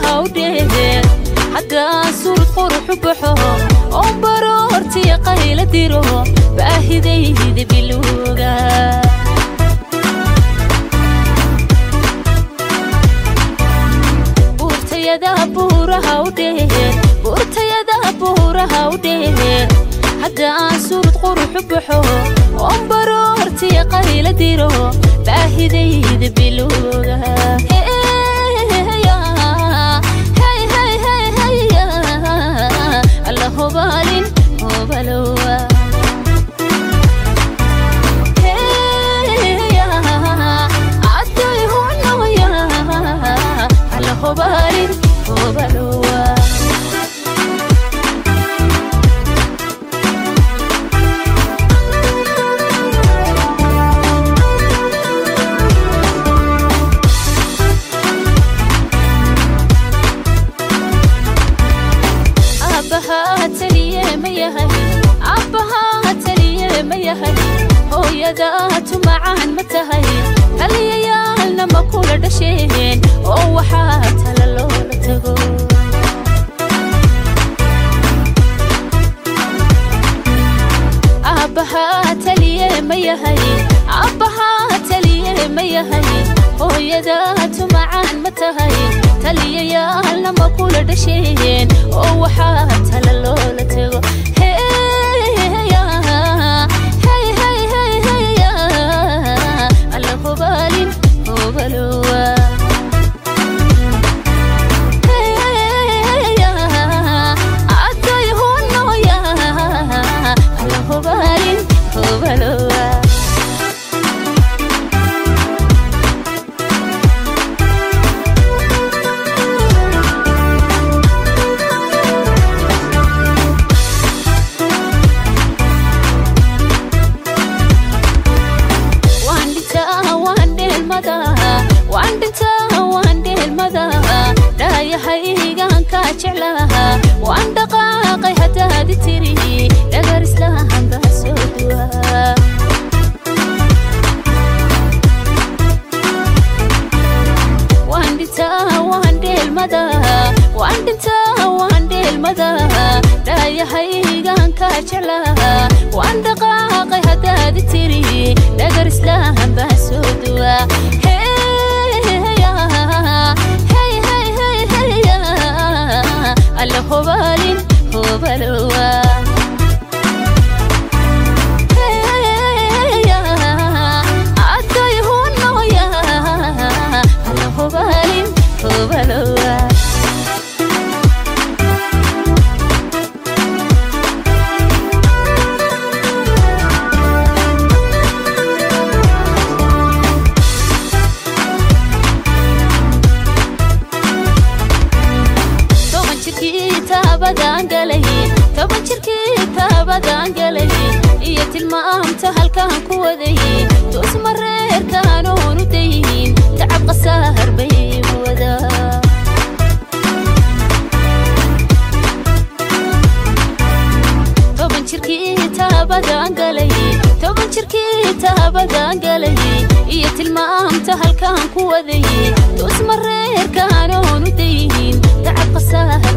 hawdhehe haddaa suud quruxu baxo oon baro hortiya qayla diro baahidayda bilowga buurtayada buuraha udhehe buurtayada buuraha udhehe haddaa suud quruxu baxo oon baro hortiya qayla diro baahidayda bilowga yahay hooyada tumacaan ma tahay haliyayaana ma kula dhasheen oo waxaa tala loola tago abbaha taliye ma yahay abbaha taliye ma yahay hooyada tumacaan ma tahay taliyayaana ma kula dhasheen Over the overload. المدى وعند انت وعند المدى رايح ايقان كاجع لها وعند قاقي هتادي تري لقرس لها بس ودوها وعند انت وعند المدى وعند انت وعند المدى رايح ايقان كاجع لها وعند قاقي هتادي تري لقرس لها do I? Hey. badan galaye iyo tilmaamta halkaan ku wadaye toos mareertaan oonu dayihiin tacab qasaar bay wadaa toban jirkii taabadan galaye toban jirkii taabadan galaye iyo tilmaamta halkaan ku wadaye toos mareerkaan oonu dayihiin tacab qasaar